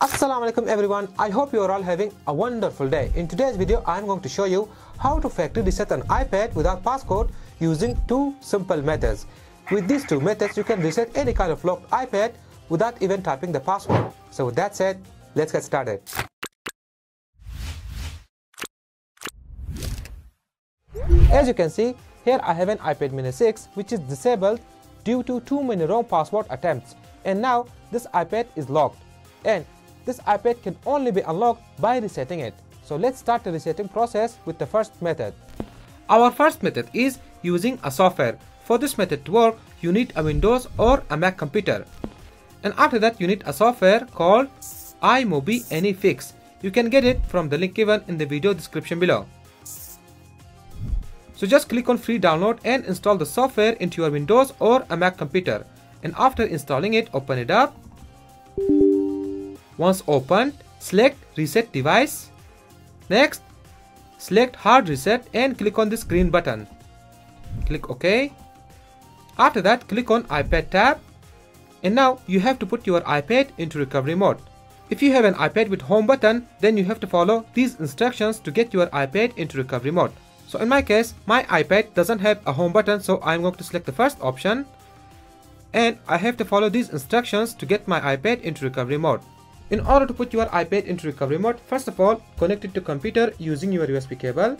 Assalamu alaikum everyone. I hope you are all having a wonderful day. In today's video, I am going to show you how to factory reset an iPad without passcode using two simple methods. With these two methods, you can reset any kind of locked iPad without even typing the password. So with that said, let's get started. As you can see, here I have an iPad mini 6 which is disabled due to too many wrong password attempts and now this iPad is locked and this iPad can only be unlocked by resetting it. So let's start the resetting process with the first method. Our first method is using a software. For this method to work, you need a Windows or a Mac computer. And after that, you need a software called iMobie AnyFix. You can get it from the link given in the video description below. So just click on free download and install the software into your Windows or a Mac computer. And after installing it, open it up once opened, select Reset Device. Next, select Hard Reset and click on this green button. Click OK. After that, click on iPad tab. And now you have to put your iPad into recovery mode. If you have an iPad with home button, then you have to follow these instructions to get your iPad into recovery mode. So in my case, my iPad doesn't have a home button, so I'm going to select the first option. And I have to follow these instructions to get my iPad into recovery mode. In order to put your iPad into recovery mode, first of all, connect it to computer using your USB cable.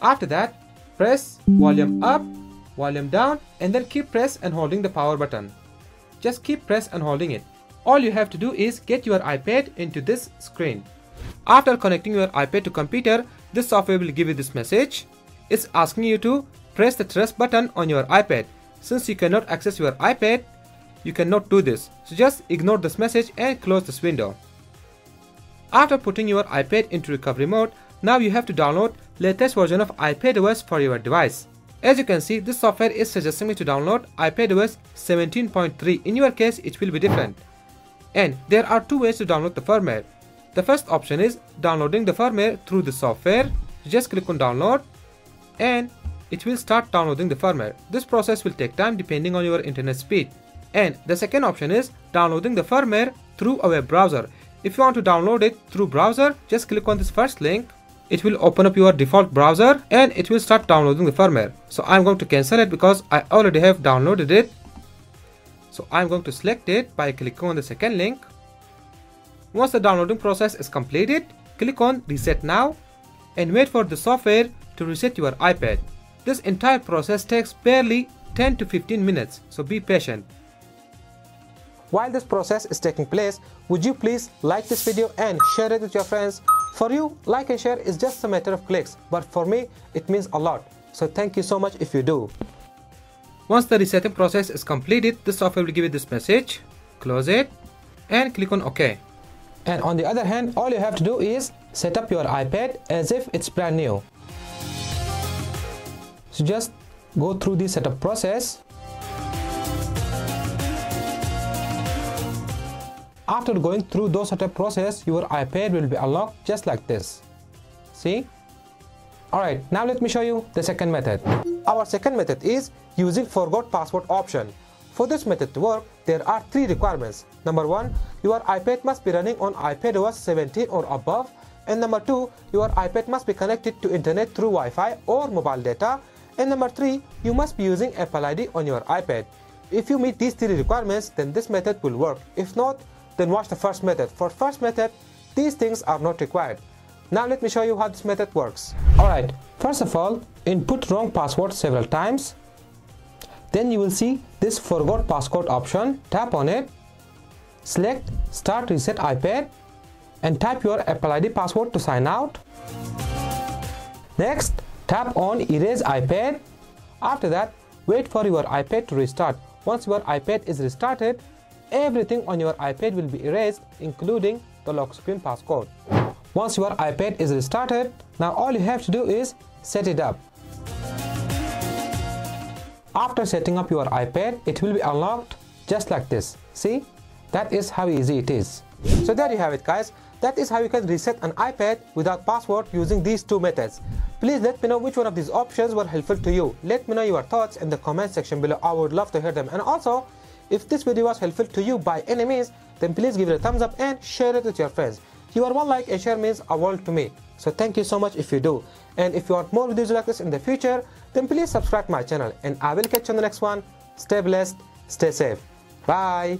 After that, press volume up, volume down and then keep press and holding the power button. Just keep press and holding it. All you have to do is get your iPad into this screen. After connecting your iPad to computer, this software will give you this message. It's asking you to press the trust button on your iPad. Since you cannot access your iPad, you cannot do this, so just ignore this message and close this window. After putting your iPad into recovery mode, now you have to download latest version of iPadOS for your device. As you can see, this software is suggesting me to download iPadOS 17.3. In your case, it will be different. And there are two ways to download the firmware. The first option is downloading the firmware through the software. just click on download and it will start downloading the firmware. This process will take time depending on your internet speed. And the second option is downloading the firmware through a web browser. If you want to download it through browser, just click on this first link. It will open up your default browser and it will start downloading the firmware. So I'm going to cancel it because I already have downloaded it. So I'm going to select it by clicking on the second link. Once the downloading process is completed, click on reset now and wait for the software to reset your iPad. This entire process takes barely 10 to 15 minutes, so be patient. While this process is taking place, would you please like this video and share it with your friends? For you, like and share is just a matter of clicks, but for me, it means a lot. So thank you so much if you do. Once the resetting process is completed, the software will give you this message. Close it and click on OK. And on the other hand, all you have to do is set up your iPad as if it's brand new. So just go through the setup process After going through those setup process, your iPad will be unlocked just like this. See? Alright, now let me show you the second method. Our second method is using forgot password option. For this method to work, there are three requirements. Number one, your iPad must be running on iPadOS 17 or above. And number two, your iPad must be connected to internet through Wi-Fi or mobile data. And number three, you must be using Apple ID on your iPad. If you meet these three requirements, then this method will work. If not, then watch the first method. For first method, these things are not required. Now let me show you how this method works. Alright, first of all, input wrong password several times. Then you will see this forgot passcode option. Tap on it. Select start reset iPad and type your Apple ID password to sign out. Next, tap on erase iPad. After that, wait for your iPad to restart. Once your iPad is restarted, everything on your iPad will be erased including the lock screen passcode. Once your iPad is restarted, now all you have to do is set it up. After setting up your iPad, it will be unlocked just like this. See? That is how easy it is. So there you have it guys. That is how you can reset an iPad without password using these two methods. Please let me know which one of these options were helpful to you. Let me know your thoughts in the comment section below. I would love to hear them. And also, If this video was helpful to you by any means, then please give it a thumbs up and share it with your friends. Your one like and share means a world to me. So thank you so much if you do. And if you want more videos like this in the future, then please subscribe my channel and I will catch you on the next one. Stay blessed, stay safe. Bye.